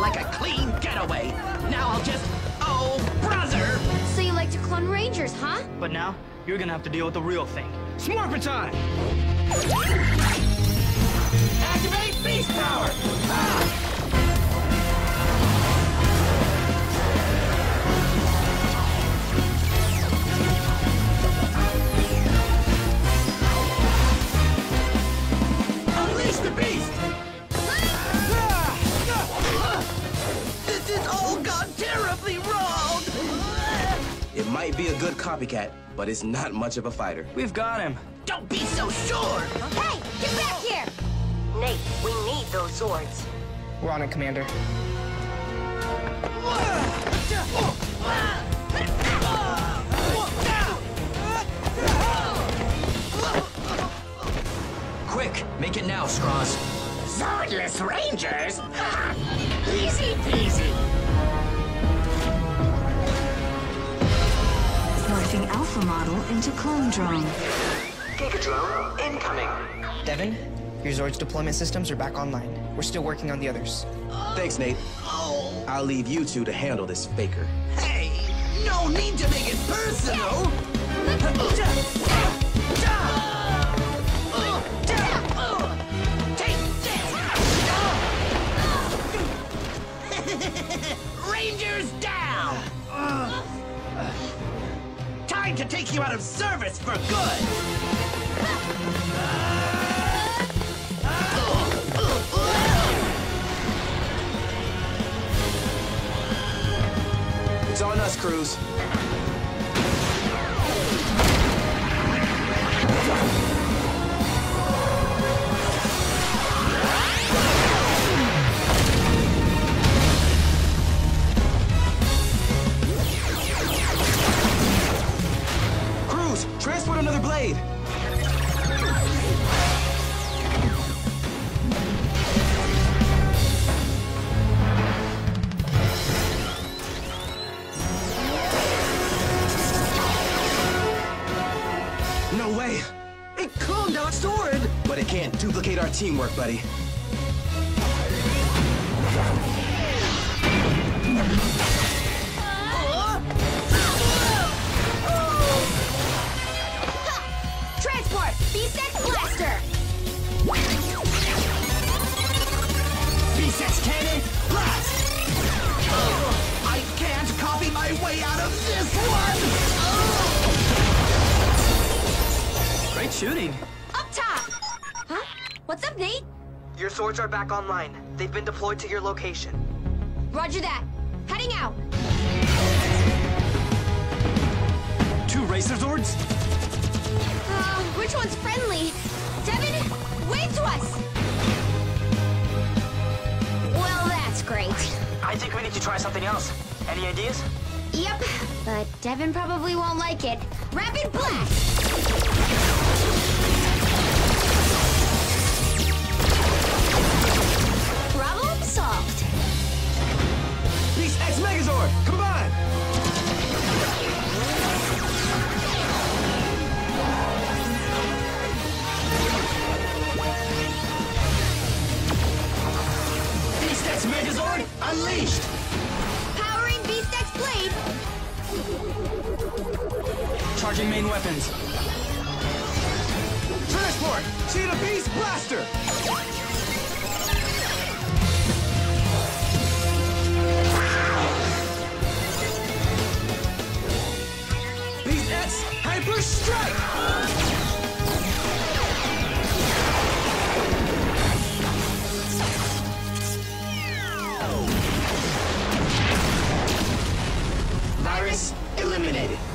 like a clean getaway. Now I'll just, oh, brother! So you like to clone rangers, huh? But now, you're gonna have to deal with the real thing. Smurfing time! Activate beast power! Ah! Might be a good copycat, but it's not much of a fighter. We've got him. Don't be so sure! Hey, get back here! Nate, we need those Zords. We're on it, Commander. Quick, make it now, Scrozzle. Zordless Rangers? Ha! Easy peasy. Morphing Alpha model into clone drone. Gigadrone incoming. Devon, your Zord's deployment systems are back online. We're still working on the others. Thanks, Nate. Oh, I'll leave you two to handle this faker. hey, no need to make it personal. Rangers down. Time to take you out of service for good. It's on us. Cruise, blade. No way. It cloned our sword. But it can't duplicate our teamwork, buddy. B6 cannon, blast! Oh, I can't copy my way out of this one! Great shooting. Up top! Huh? What's up, Nate? Your Zords are back online. They've been deployed to your location. Roger that. Heading out. Two Racer Zords? Think we need to try something else. Any ideas? Yep, but Devon probably won't like it. Rapid blast! Problem solved. Beast X Megazord, combine! Beast unleashed! Powering Beast X Blade. Charging main weapons. Transport! See the Beast Blaster! Beast X Hyper Strike! Eliminated.